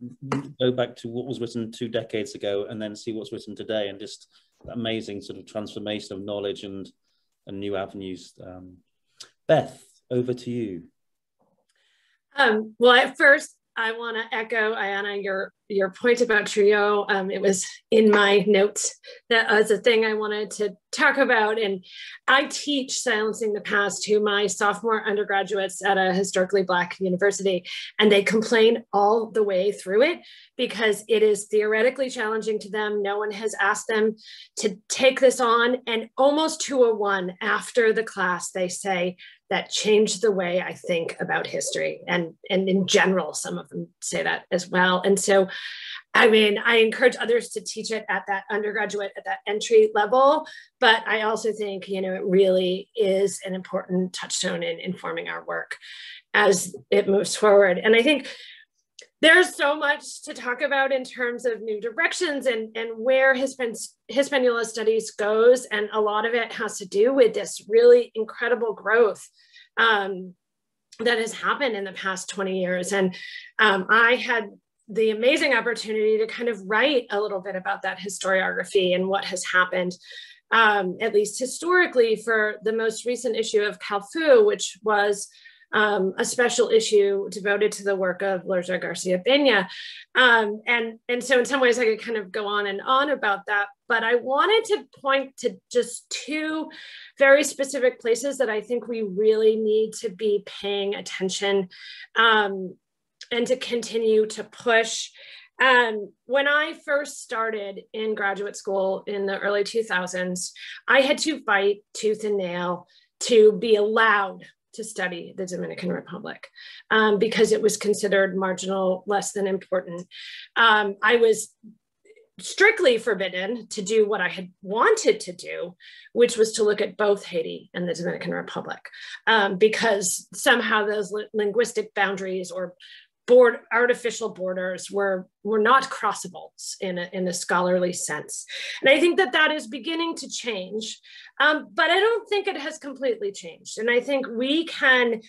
go back to what was written two decades ago and then see what's written today and just amazing sort of transformation of knowledge and, and new avenues. Um, Beth, over to you. Um, well, at first, I want to echo Ayanna your your point about Trouillot. Um, it was in my notes that was a thing I wanted to talk about. And I teach silencing the past to my sophomore undergraduates at a historically black university, and they complain all the way through it because it is theoretically challenging to them. No one has asked them to take this on, and almost to a one after the class, they say that changed the way I think about history. And, and in general, some of them say that as well. And so, I mean, I encourage others to teach it at that undergraduate, at that entry level. But I also think, you know, it really is an important touchstone in informing our work as it moves forward. And I think there's so much to talk about in terms of new directions and, and where Hispan Hispaniola studies goes. And a lot of it has to do with this really incredible growth um, that has happened in the past 20 years. And um, I had the amazing opportunity to kind of write a little bit about that historiography and what has happened, um, at least historically, for the most recent issue of Kalfou, which was um, a special issue devoted to the work of Lorgia Garcia Peña. Um, and, and so in some ways I could kind of go on and on about that, but I wanted to point to just two very specific places that I think we really need to be paying attention um, and to continue to push. Um, when I first started in graduate school in the early 2000s, I had to fight tooth and nail to be allowed to study the Dominican Republic um, because it was considered marginal, less than important. Um, I was strictly forbidden to do what I had wanted to do, which was to look at both Haiti and the Dominican Republic, um, because somehow those li linguistic boundaries or board artificial borders were were not crossable in a, in a scholarly sense. And i think that that is beginning to change. Um, but i don't think it has completely changed. And i think we can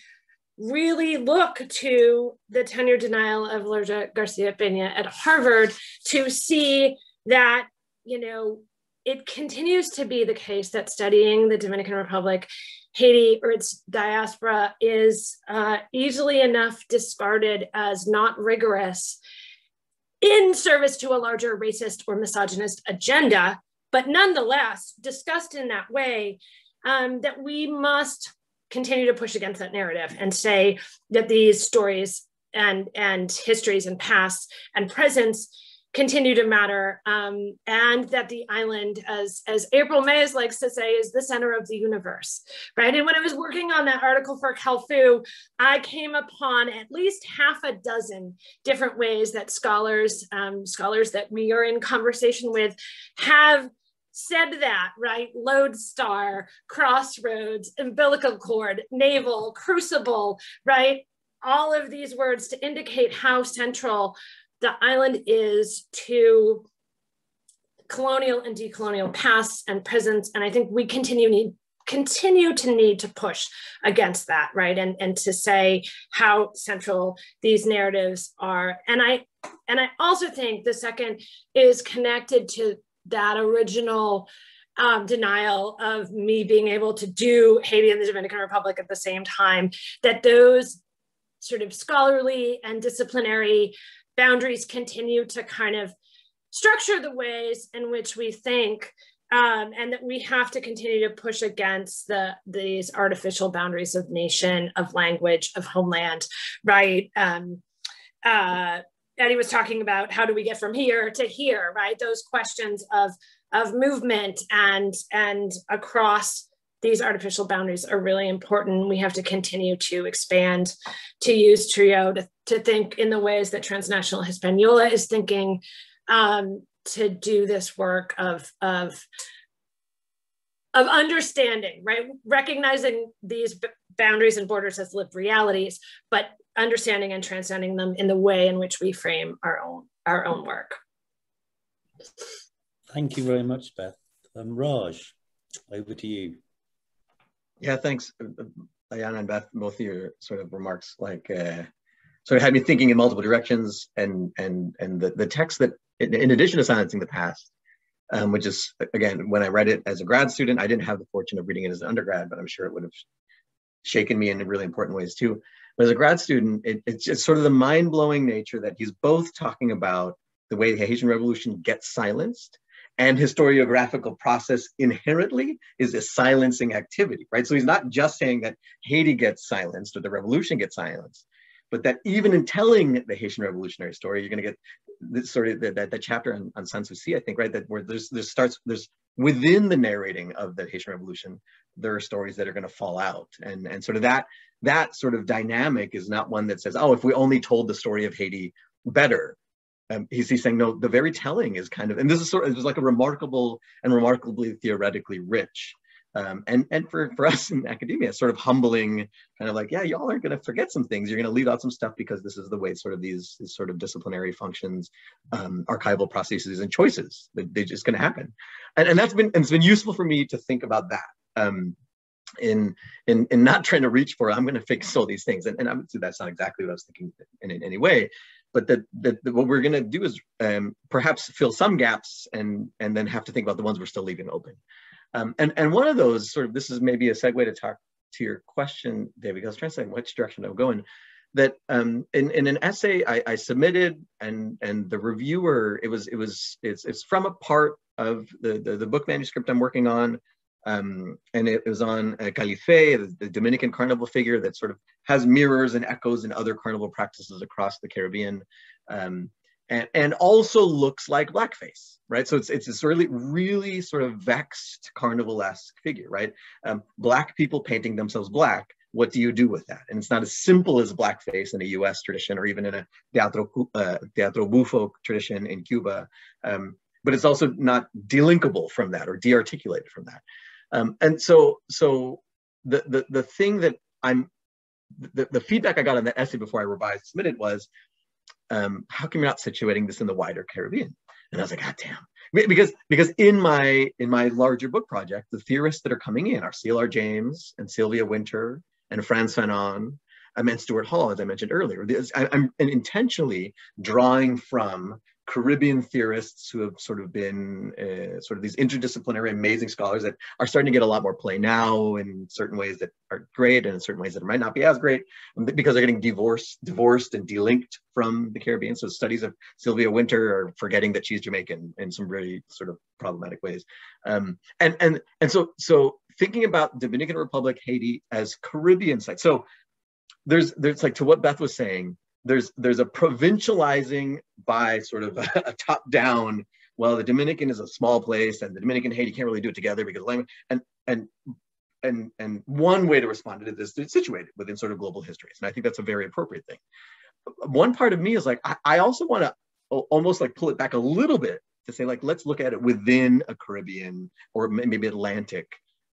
really look to the tenure denial of Lorgia Garcia Peña at Harvard to see that, you know, it continues to be the case that studying the Dominican Republic Haiti or its diaspora is uh, easily enough discarded as not rigorous in service to a larger racist or misogynist agenda, but nonetheless discussed in that way um, that we must continue to push against that narrative and say that these stories and, and histories and pasts and presents continue to matter um, and that the island as as april mays likes to say is the center of the universe right and when i was working on that article for Kalfou i came upon at least half a dozen different ways that scholars um, scholars that we are in conversation with have said that, right? Lodestar, crossroads, umbilical cord, navel, crucible, right? All of these words to indicate how central the island is to colonial and decolonial pasts and presents. And I think we continue need continue to need to push against that, right? And and to say how central these narratives are. And I and I also think the second is connected to that original um, denial of me being able to do Haiti and the Dominican Republic at the same time, that those sort of scholarly and disciplinary boundaries continue to kind of structure the ways in which we think um, and that we have to continue to push against the these artificial boundaries of nation of language of homeland right? Um, uh, eddie was talking about how do we get from here to here right? Those questions of of movement and and across these artificial boundaries are really important. We have to continue to expand, to use Trouillot, to, to think in the ways that Transnational Hispaniola is thinking, um, to do this work of, of, of understanding, right? Recognizing these boundaries and borders as lived realities, but understanding and transcending them in the way in which we frame our own, our own work. Thank you very much, Beth. Um, Raj, over to you. Yeah, thanks, uh, uh, Ayanna and Beth. Both of your sort of remarks, like uh, so it had me thinking in multiple directions and and and the, the text that in addition to silencing the past um, which is again when i read it as a grad student i didn't have the fortune of reading it as an undergrad but i'm sure it would have shaken me in really important ways too but as a grad student it, it's just sort of the mind-blowing nature that he's both talking about the way the haitian revolution gets silenced and historiographical process inherently is a silencing activity, right? So he's not just saying that Haiti gets silenced or the revolution gets silenced, but that even in telling the Haitian revolutionary story, you're going to get this sort of that, that, chapter on, on Sanssouci, I think, right? That where there's there starts there's within the narrating of the Haitian Revolution, there are stories that are going to fall out, and and sort of that that sort of dynamic is not one that says, oh, if we only told the story of Haiti better, um, he's, he's saying no the very telling is kind of and this is sort of it was like a remarkable and remarkably theoretically rich um, and and for for us in academia sort of humbling kind of like yeah y'all aren't going to forget some things. You're going to leave out some stuff because this is the way sort of these, these sort of disciplinary functions um, archival processes and choices that they just going to happen. And, and that's been and it's been useful for me to think about that um, in in in not trying to reach for i'm going to fix all these things. And, and I'm, that's not exactly what i was thinking in, in any way but that, that, that what we're going to do is um, perhaps fill some gaps and and then have to think about the ones we're still leaving open. Um, and and one of those sort of this is maybe a segue to talk to your question, David. I was trying to say which direction I'm going. That um, in, in an essay I, I, submitted and and the reviewer it was it was it's it's from a part of the the, the book manuscript I'm working on um, and it was on uh, Calife, the, the, Dominican carnival figure that sort of has mirrors and echoes in other carnival practices across the Caribbean. Um, and, and also looks like blackface, right? So it's, it's this really, really sort of vexed carnival-esque figure, right? Um, black people painting themselves black, what do you do with that? And it's not as simple as blackface in a US tradition or even in a teatro, uh, teatro bufo tradition in Cuba. Um, but it's also not delinkable from that or de-articulated from that. Um, and so, so the, the, the thing that I'm, the, the feedback I got on that essay before I revised submitted was, um, how come you're not situating this in the wider Caribbean? And I was like, God damn. Because, because in my in my larger book project, the theorists that are coming in are C.L.R. James and Sylvia Wynter and Frantz Fanon um, and Stuart Hall, as I mentioned earlier. I, I'm intentionally drawing from Caribbean theorists who have sort of been uh, sort of these interdisciplinary, amazing scholars that are starting to get a lot more play now in certain ways that are great and in certain ways that might not be as great because they're getting divorced, divorced and delinked from the Caribbean. So studies of Sylvia Wynter are forgetting that she's Jamaican in some really sort of problematic ways. Um, and and and so so thinking about Dominican Republic, Haiti as Caribbean sites. So there's there's like to what Beth was saying there's there's a provincializing by sort of a, a top down well the dominican is a small place and the dominican haiti can't really do it together because language and and and and one way to respond to this is situated within sort of global histories and i think that's a very appropriate thing. One part of me is like i, I also want to almost like pull it back a little bit to say like let's look at it within a caribbean or maybe atlantic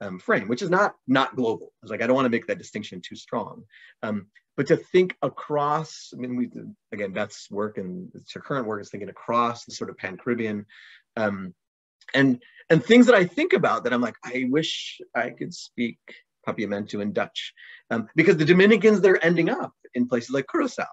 um, frame which is not not global. It's like i don't want to make that distinction too strong. Um, but to think across, I mean, we again, that's work and it's your current work is thinking across the sort of Pan Caribbean, um, and and things that I think about that I'm like, I wish I could speak Papiamento in Dutch, um, because the Dominicans they're ending up in places like Curacao,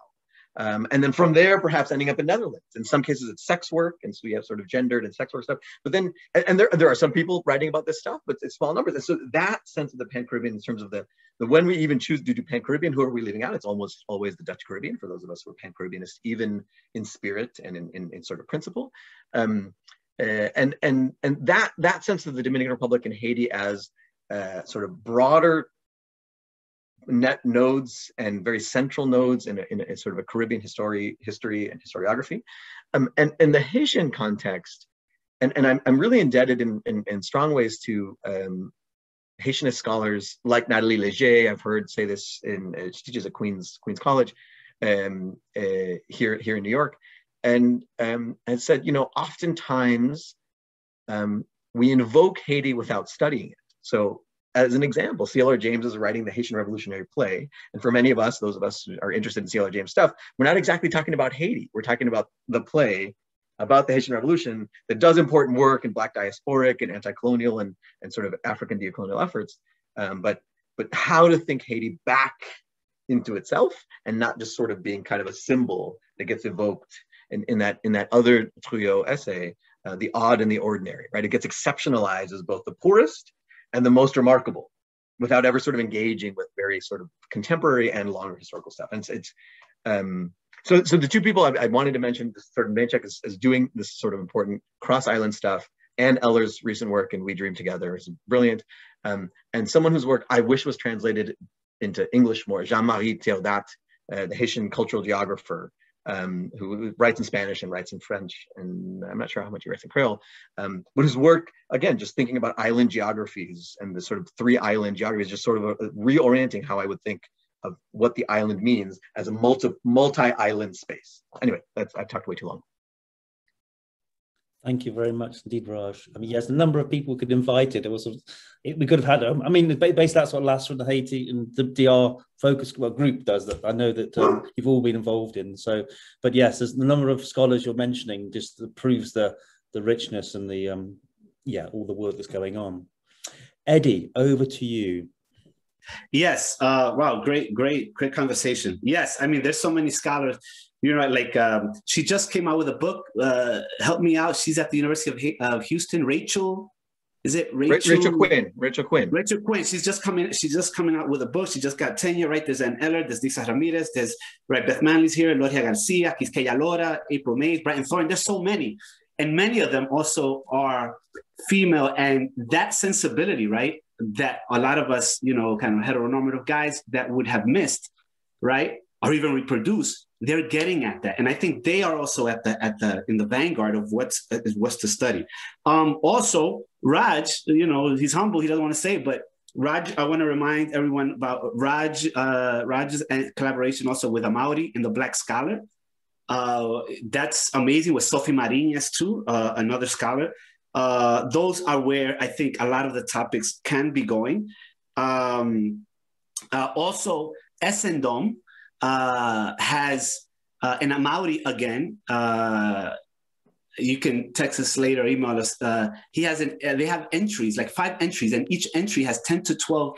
um, and then from there, perhaps ending up in Netherlands. In some cases, it's sex work, and so we have sort of gendered and sex work stuff. But then, and, and there, there are some people writing about this stuff, but it's small numbers. And so that sense of the Pan Caribbean, in terms of the, the when we even choose to do Pan Caribbean, who are we leaving out? It's almost always the Dutch Caribbean for those of us who are Pan Caribbeanists, even in spirit and in, in, in sort of principle. Um, uh, and and and that that sense of the Dominican Republic and Haiti as uh, sort of broader net nodes and very central nodes in a, in a sort of a Caribbean history, history and historiography. Um, and in the Haitian context, and, and I'm, I'm really indebted in, in, in strong ways to um, Haitianist scholars like Natalie Leger. I've heard say this in, uh, she teaches at Queens, Queens College um, uh, here, here in New York. And, um, and said, you know, oftentimes um, we invoke Haiti without studying it. So as an example, C.L.R. James is writing the Haitian Revolutionary play. And for many of us, those of us who are interested in C.L.R. James stuff, we're not exactly talking about Haiti. We're talking about the play about the Haitian Revolution that does important work in Black diasporic and anti-colonial and, and sort of African decolonial efforts. Um, but, but how to think Haiti back into itself and not just sort of being kind of a symbol that gets evoked in, in that in that other Trouillot essay, uh, the odd and the ordinary, right? It gets exceptionalized as both the poorest and the most remarkable without ever sort of engaging with very sort of contemporary and longer historical stuff. And it's, it's um, so, so the two people I, I wanted to mention, sort of is, is doing this sort of important cross-island stuff and Eller's recent work in We Dream Together is brilliant. Um, and someone whose work I wish was translated into English more, Jean-Marie Theodat, uh, the Haitian cultural geographer, um, who writes in Spanish and writes in French, and I'm not sure how much he writes in Creole. Um, but his work, again, just thinking about island geographies and the sort of three island geographies, just sort of a, a reorienting how I would think of what the island means as a multi multi-island space. Anyway, that's I've talked way too long. Thank you very much indeed, Raj. I mean, yes, the number of people could invite it. It was, it, we could have had. I mean, basically that's what last from the Haiti and the DR focus well, group does. That I know that um, you've all been involved in. So, but yes, there's the number of scholars you're mentioning just proves the the richness and the um, yeah, all the work that's going on. Eddie, over to you. Yes. Uh, wow. Great, great, great conversation. Yes. I mean, there's so many scholars you know, like um, she just came out with a book. Uh, help me out. She's at the University of, of Houston. Rachel, is it Rachel? Rachel Quinn. Rachel Quinn. Rachel Quinn. She's just coming. She's just coming out with a book. She just got tenure. Right. There's Anne Eller. There's Lisa Ramirez. There's right. Beth Manley's here. Lorgia Garcia. Quisqueya Lora. April Mays. Brighton Thorne. There's so many, and many of them also are female. And that sensibility, right, that a lot of us, you know, kind of heteronormative guys that would have missed, right, or even reproduce they're getting at that. And i think they are also at the at the in the vanguard of what's what's to study. Um also raj you know he's humble he doesn't want to say but raj i want to remind everyone about raj uh raj's collaboration also with Amaury in the black scholar. Uh that's amazing with sophie Mariñez too uh, another scholar. Uh those are where i think a lot of the topics can be going. Um uh, also Esendom, uh, has uh, an Amaury again. Uh, you can text us later, email us. Uh, he has an. Uh, they have entries, like five entries, and each entry has ten to twelve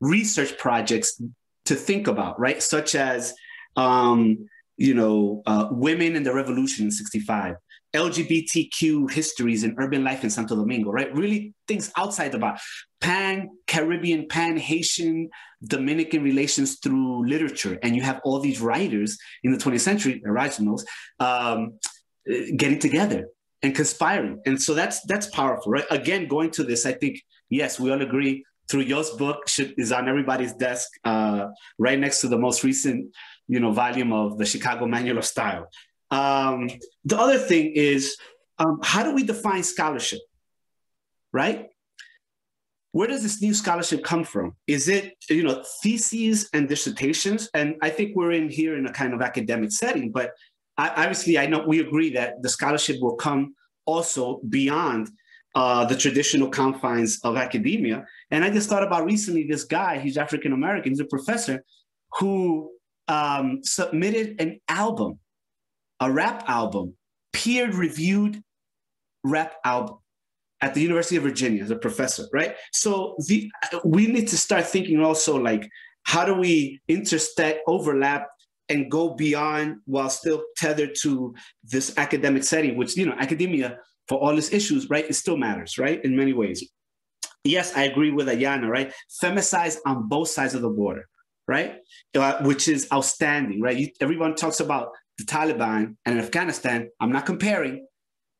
research projects to think about, right? Such as, um, you know, uh, women in the revolution in '65, LGBTQ histories in urban life in Santo Domingo, right? Really things outside the box. Pan Caribbean, Pan Haitian, Dominican relations through literature. And you have all these writers in the 20th century, originals, um, getting together and conspiring. And so that's that's powerful, right? Again, going to this, I think, yes, we all agree Trouillot's book should, is on everybody's desk, uh, right next to the most recent, you know, volume of the Chicago Manual of Style. Um, the other thing is, um, how do we define scholarship, right? Where does this new scholarship come from? Is it, you know, theses and dissertations? And I think we're in here in a kind of academic setting, but I, obviously I know we agree that the scholarship will come also beyond uh, the traditional confines of academia. And I just thought about recently this guy, he's African American, he's a professor who um, submitted an album a rap album, peer reviewed rap album at the University of Virginia as a professor, right? So the, we need to start thinking also like, how do we intersect, overlap, and go beyond while still tethered to this academic setting, which, you know, academia for all its issues, right, it still matters, right, in many ways. Yes, I agree with Ayanna, right? Femicides on both sides of the border, right? Uh, which is outstanding, right? You, everyone talks about the Taliban and Afghanistan. I'm not comparing,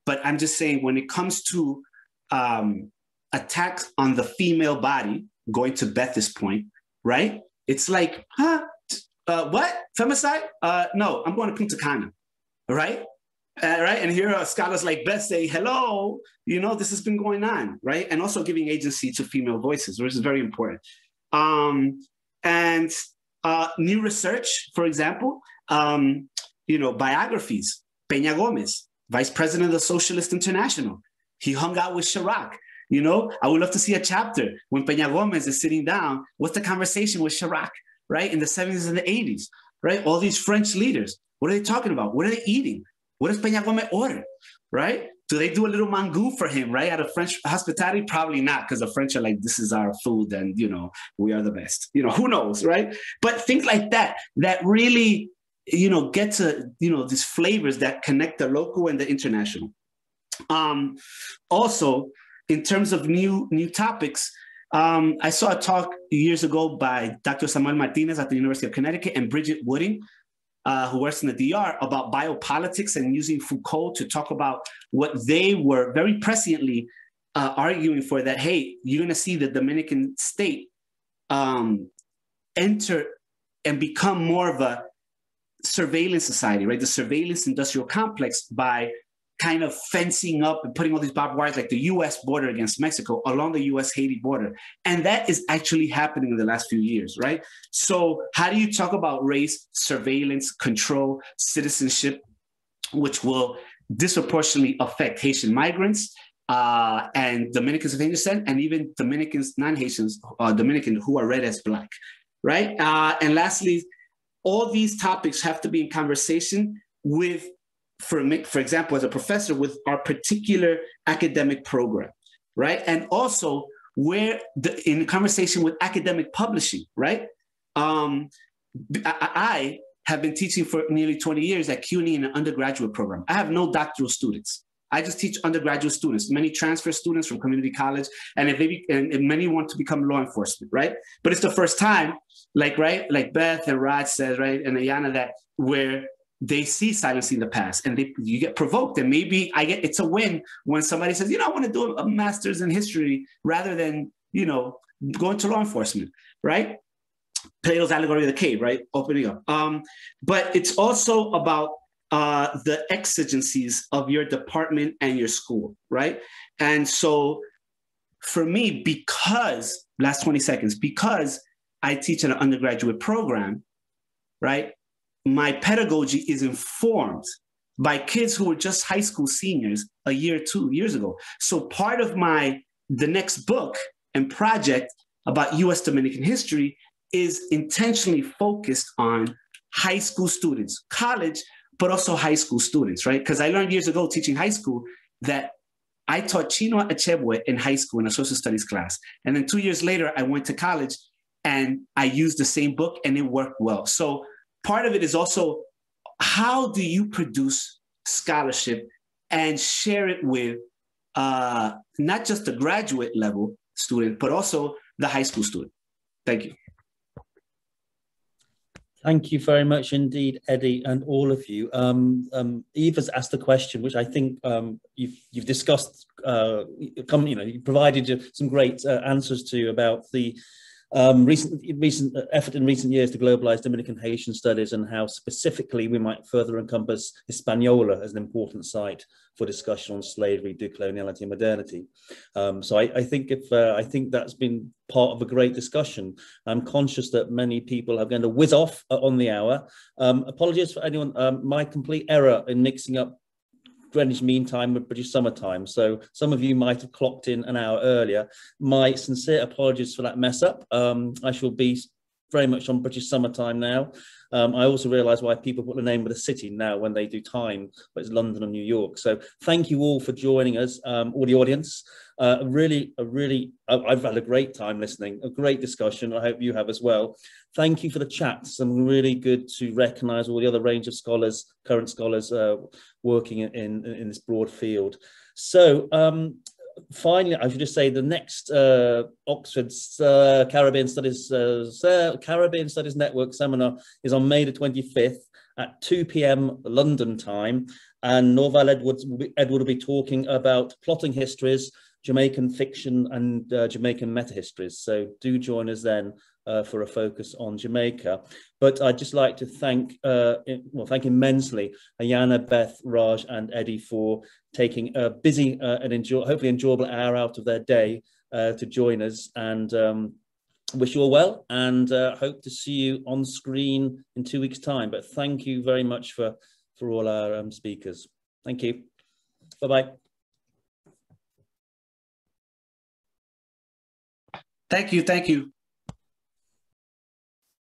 but I'm just saying when it comes to um, attacks on the female body, going to Beth's point, right? It's like, huh? Uh, what? Femicide? Uh, no, I'm going to Punta Cana, right? Uh, right? And here are scholars like Beth say, hello, you know, this has been going on, right? And also giving agency to female voices, which is very important. Um, and uh, new research, for example, um, you know, biographies. Peña Gomez, vice president of the Socialist International. He hung out with Chirac. You know, I would love to see a chapter when Peña Gomez is sitting down. What's the conversation with Chirac, right? In the 70s and the 80s, right? All these French leaders, what are they talking about? What are they eating? What does Peña Gomez order, right? do they do a little mangú for him, right? At a French hospitality? Probably not, because the French are like, this is our food and, you know, we are the best. You know, who knows, right? But things like that, that really, you know, get to, you know, these flavors that connect the local and the international. Um, also, in terms of new new topics, um, I saw a talk years ago by Dr. Samuel Martinez at the University of Connecticut and Bridget Wooding, uh, who works in the DR, about biopolitics and using Foucault to talk about what they were very presciently uh, arguing for that, hey, you're going to see the Dominican state um, enter and become more of a surveillance society, right? The surveillance industrial complex by kind of fencing up and putting all these barbed wires like the US border against Mexico along the US Haiti border. And that is actually happening in the last few years, right? So, how do you talk about race, surveillance, control, citizenship, which will disproportionately affect Haitian migrants? Uh, and Dominicans of Haitian descent, and even Dominicans, non-Haitians, uh, Dominican who are read as black, right? Uh, and lastly, all these topics have to be in conversation with for me, for example, as a professor with our particular academic program, right? And also where the, in conversation with academic publishing, right? Um, I, I have been teaching for nearly 20 years at CUNY in an undergraduate program. I have no doctoral students. I just teach undergraduate students, many transfer students from community college, and if they be, and, many want to become law enforcement, right? But it's the first time, like right, like Beth and Rod says, right, and Ayanna, that where they see silence in the past and they you get provoked. And maybe i get it's a win when somebody says you know i want to do a master's in history rather than you know going to law enforcement right? Plato's allegory of the cave right? Opening up. Um, but it's also about uh, the exigencies of your department and your school right and so for me because last 20 seconds because i teach an undergraduate program right my pedagogy is informed by kids who were just high school seniors a year two years ago. So part of my the next book and project about US Dominican history is intentionally focused on high school students, college, but also high school students, right? Because I learned years ago teaching high school that I taught Chinua Achebe in high school in a social studies class. And then two years later, I went to college and I used the same book and it worked well. So part of it is also how do you produce scholarship and share it with uh, not just the graduate level student, but also the high school student. Thank you. Thank you very much indeed, Eddie, and all of you. Um, um, Eve has asked a question, which I think um, you've, you've discussed, uh, come, you know, you provided some great uh, answers to about the um, recent, recent uh, effort in recent years to globalize Dominican Haitian studies and how specifically we might further encompass Hispaniola as an important site for discussion on slavery, decoloniality, and modernity. Um, so I, I, think if uh, I think that's been part of a great discussion. I'm conscious that many people are going to whiz off uh, on the hour. Um, apologies for anyone. Um, my complete error in mixing up Greenwich Mean Time with British Summertime. So some of you might have clocked in an hour earlier. My sincere apologies for that mess up. Um, I shall be very much on British Summertime now. Um, I also realise why people put the name of the city now when they do time, but it's London and New York. So thank you all for joining us, um, all the audience. Uh, really, a really, I've had a great time listening, a great discussion. I hope you have as well. Thank you for the chats. And really good to recognise all the other range of scholars, current scholars uh, working in, in, in this broad field. So um, finally, I should just say the next uh, Oxford's uh, Caribbean Studies uh, Caribbean Studies Network seminar is on May the 25th at 2 p.m. London time, and Norval Edwards will be, Edward will be talking about plotting histories, Jamaican fiction, and uh, Jamaican meta histories. So do join us then uh, for a focus on Jamaica. But I'd just like to thank, uh, well, thank immensely Ayanna, Beth, Raj, and Eddie for taking a busy uh, and enjoy, hopefully enjoyable hour out of their day uh, to join us. And um, wish you all well and uh, hope to see you on screen in two weeks' time. But thank you very much for, for all our um, speakers. Thank you. Bye-bye. Thank you. Thank you.